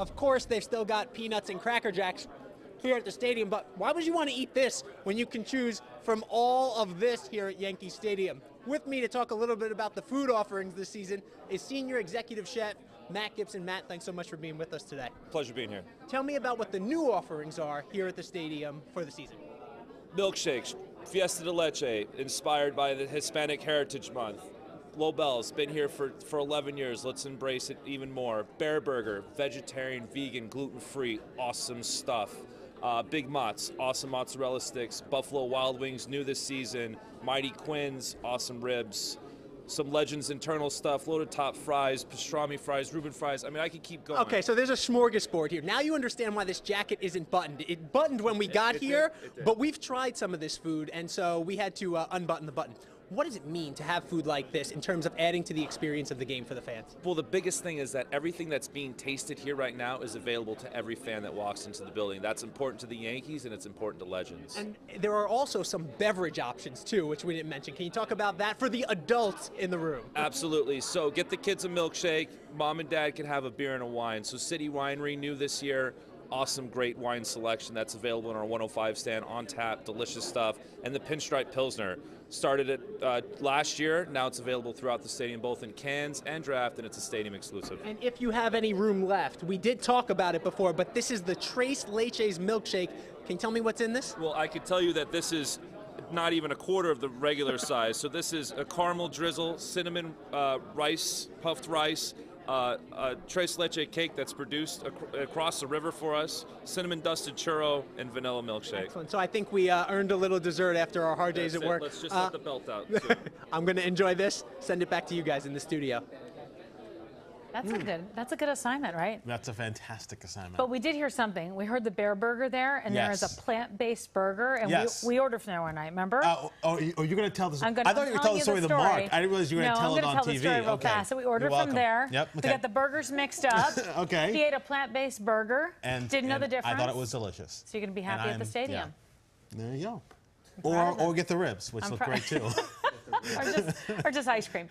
Of course, they've still got peanuts and Cracker Jacks here at the stadium, but why would you want to eat this when you can choose from all of this here at Yankee Stadium? With me to talk a little bit about the food offerings this season is Senior Executive Chef Matt Gibson. Matt, thanks so much for being with us today. Pleasure being here. Tell me about what the new offerings are here at the stadium for the season. Milkshakes, Fiesta de Leche, inspired by the Hispanic Heritage Month. Lobel's been here for, for 11 years. Let's embrace it even more. Bareburger, vegetarian, vegan, gluten free, awesome stuff. Uh, Big Mozz, awesome mozzarella sticks. Buffalo Wild Wings, new this season. Mighty Quinn's, awesome ribs. Some Legends internal stuff, loaded top fries, pastrami fries, Reuben fries. I mean, I could keep going. Okay, so there's a smorgasbord here. Now you understand why this jacket isn't buttoned. It buttoned when we got it here, did. but we've tried some of this food, and so we had to uh, unbutton the button. What does it mean to have food like this in terms of adding to the experience of the game for the fans? Well, the biggest thing is that everything that's being tasted here right now is available to every fan that walks into the building. That's important to the Yankees and it's important to Legends. And there are also some beverage options too, which we didn't mention. Can you talk about that for the adults in the room? Absolutely. So get the kids a milkshake. Mom and dad can have a beer and a wine. So City Winery new this year. Awesome, great wine selection that's available in our 105 stand on tap. Delicious stuff. And the Pinstripe Pilsner started it uh, last year. Now it's available throughout the stadium, both in cans and draft, and it's a stadium exclusive. And if you have any room left, we did talk about it before, but this is the Tres Leches milkshake. Can you tell me what's in this? Well, I could tell you that this is not even a quarter of the regular size. So this is a caramel drizzle, cinnamon uh, rice, puffed rice, uh, a tres leche cake that's produced ac- across the river for us, cinnamon dusted churro, and vanilla milkshake. Excellent. So I think we uh, earned a little dessert after our hard days at it. work. Let's just Uh, let the belt out. I'm going to enjoy this. Send it back to you guys in the studio. That's a good. That's a good assignment, right? That's a fantastic assignment. But we did hear something. We heard the Bareburger there, and there is a plant-based burger, and Yes. we, we ordered from there one night. Remember? Uh, oh, oh, you- oh, you're going to tell this? I'm gonna, I thought you were telling the story the mark. I didn't realize you were going no, to tell I'm it gonna on tell TV. the story real okay. fast. So we ordered from there. Yep. We got the burgers mixed up. Okay. He ate a plant-based burger. and didn't know the difference. I thought it was delicious. So you're gonna be And happy at the I'm- stadium. Yeah. There you go. Or or get the ribs, which look great too. or just or just ice cream.